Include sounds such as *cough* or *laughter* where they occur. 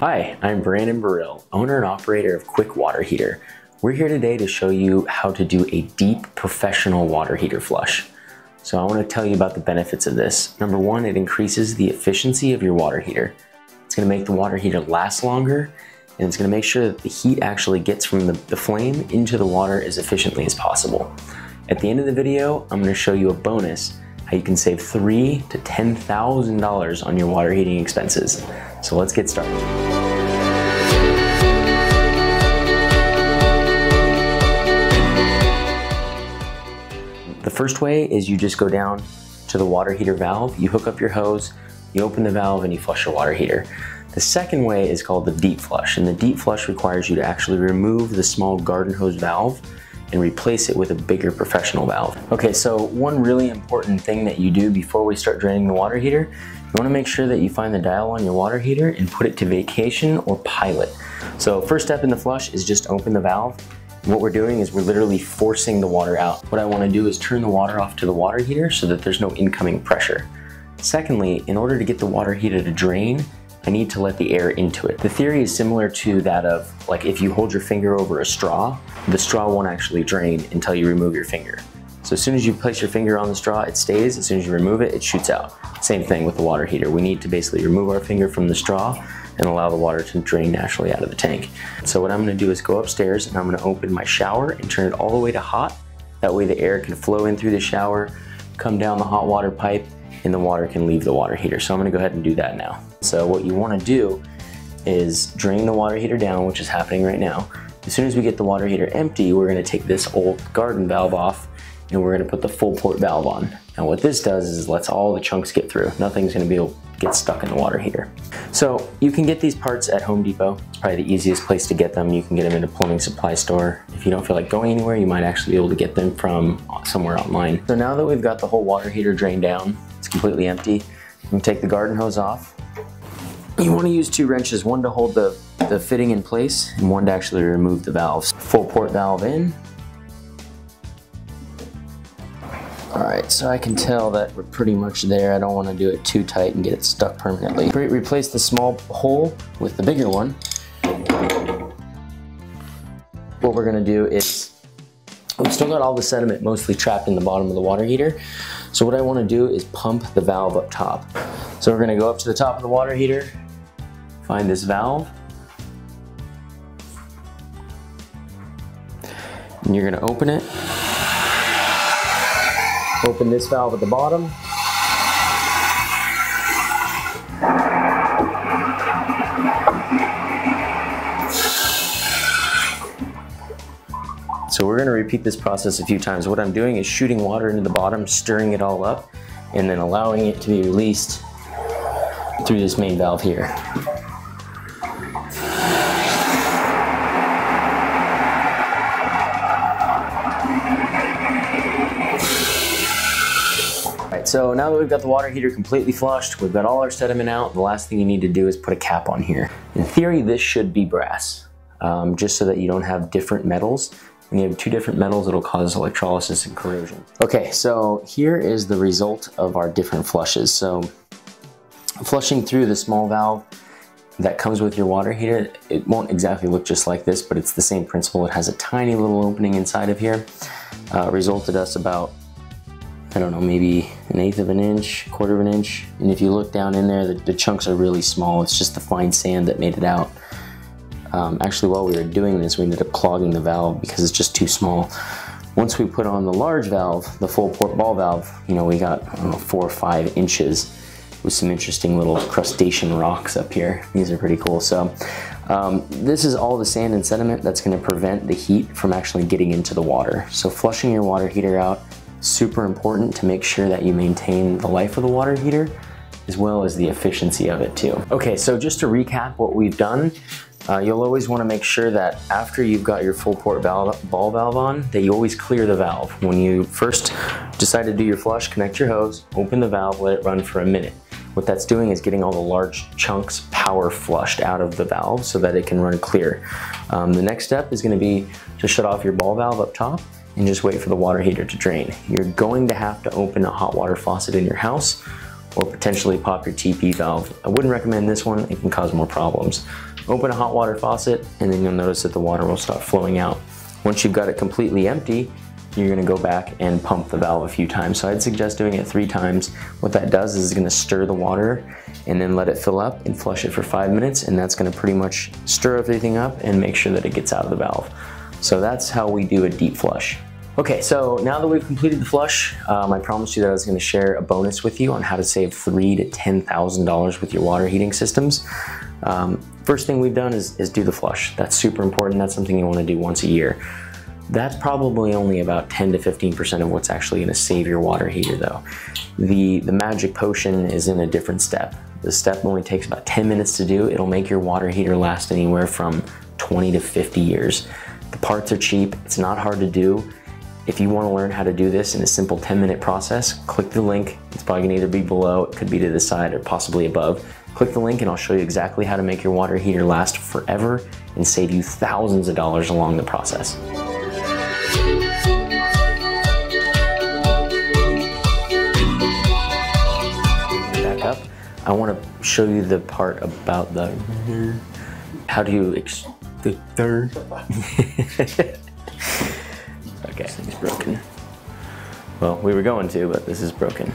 Hi, I'm Brandon Burrill, owner and operator of Quick Water Heater. We're here today to show you how to do a deep professional water heater flush. So I wanna tell you about the benefits of this. Number one, it increases the efficiency of your water heater. It's gonna make the water heater last longer and it's gonna make sure that the heat actually gets from the, the flame into the water as efficiently as possible. At the end of the video, I'm gonna show you a bonus how you can save three to $10,000 on your water heating expenses. So let's get started. The first way is you just go down to the water heater valve, you hook up your hose, you open the valve and you flush your water heater. The second way is called the deep flush, and the deep flush requires you to actually remove the small garden hose valve and replace it with a bigger professional valve. Okay, so one really important thing that you do before we start draining the water heater, you wanna make sure that you find the dial on your water heater and put it to vacation or pilot. So first step in the flush is just open the valve. What we're doing is we're literally forcing the water out. What I wanna do is turn the water off to the water heater so that there's no incoming pressure. Secondly, in order to get the water heater to drain, I need to let the air into it. The theory is similar to that of like if you hold your finger over a straw, the straw won't actually drain until you remove your finger. So as soon as you place your finger on the straw, it stays. As soon as you remove it, it shoots out. Same thing with the water heater. We need to basically remove our finger from the straw and allow the water to drain naturally out of the tank. So what I'm gonna do is go upstairs and I'm gonna open my shower and turn it all the way to hot. That way the air can flow in through the shower, come down the hot water pipe, and the water can leave the water heater. So I'm gonna go ahead and do that now. So what you wanna do is drain the water heater down, which is happening right now. As soon as we get the water heater empty, we're gonna take this old garden valve off and we're gonna put the full port valve on. What this does is lets all the chunks get through. Nothing's gonna be able to get stuck in the water heater. So you can get these parts at Home Depot. It's probably the easiest place to get them. You can get them in a plumbing supply store. If you don't feel like going anywhere, you might actually be able to get them from somewhere online. So now that we've got the whole water heater drained down, it's completely empty. You can take the garden hose off. You want to use two wrenches, one to hold the, the fitting in place and one to actually remove the valves. Full port valve in. So I can tell that we're pretty much there. I don't want to do it too tight and get it stuck permanently. Replace the small hole with the bigger one. What we're gonna do is, we've still got all the sediment mostly trapped in the bottom of the water heater. So what I wanna do is pump the valve up top. So we're gonna go up to the top of the water heater, find this valve, and you're gonna open it. Open this valve at the bottom. So we're gonna repeat this process a few times. What I'm doing is shooting water into the bottom, stirring it all up, and then allowing it to be released through this main valve here. So now that we've got the water heater completely flushed, we've got all our sediment out, the last thing you need to do is put a cap on here. In theory, this should be brass, um, just so that you don't have different metals when you have two different metals, it'll cause electrolysis and corrosion. Okay, so here is the result of our different flushes. So flushing through the small valve that comes with your water heater, it won't exactly look just like this, but it's the same principle. It has a tiny little opening inside of here. Uh, resulted us about, I don't know, maybe an eighth of an inch, quarter of an inch. And if you look down in there, the, the chunks are really small. It's just the fine sand that made it out. Um, actually, while we were doing this, we ended up clogging the valve because it's just too small. Once we put on the large valve, the full port ball valve, you know, we got know, four or five inches with some interesting little crustacean rocks up here. These are pretty cool. So um, this is all the sand and sediment that's gonna prevent the heat from actually getting into the water. So flushing your water heater out, super important to make sure that you maintain the life of the water heater as well as the efficiency of it too. Okay, so just to recap what we've done, uh, you'll always want to make sure that after you've got your full port valve, ball valve on, that you always clear the valve. When you first decide to do your flush, connect your hose, open the valve, let it run for a minute. What that's doing is getting all the large chunks power flushed out of the valve so that it can run clear. Um, the next step is going to be to shut off your ball valve up top and just wait for the water heater to drain. You're going to have to open a hot water faucet in your house or potentially pop your TP valve. I wouldn't recommend this one, it can cause more problems. Open a hot water faucet and then you'll notice that the water will start flowing out. Once you've got it completely empty, you're gonna go back and pump the valve a few times. So I'd suggest doing it three times. What that does is it's gonna stir the water and then let it fill up and flush it for five minutes and that's gonna pretty much stir everything up and make sure that it gets out of the valve. So that's how we do a deep flush. Okay, so now that we've completed the flush, um, I promised you that I was gonna share a bonus with you on how to save three to $10,000 with your water heating systems. Um, first thing we've done is, is do the flush. That's super important. That's something you wanna do once a year. That's probably only about 10 to 15% of what's actually gonna save your water heater though. The, the magic potion is in a different step. The step only takes about 10 minutes to do. It'll make your water heater last anywhere from 20 to 50 years. The parts are cheap, it's not hard to do. If you wanna learn how to do this in a simple 10 minute process, click the link. It's probably gonna either be below, it could be to the side or possibly above. Click the link and I'll show you exactly how to make your water heater last forever and save you thousands of dollars along the process. Back up. I want to show you the part about the mm-hmm. how do you the third. *laughs* okay, it's broken. Well, we were going to, but this is broken.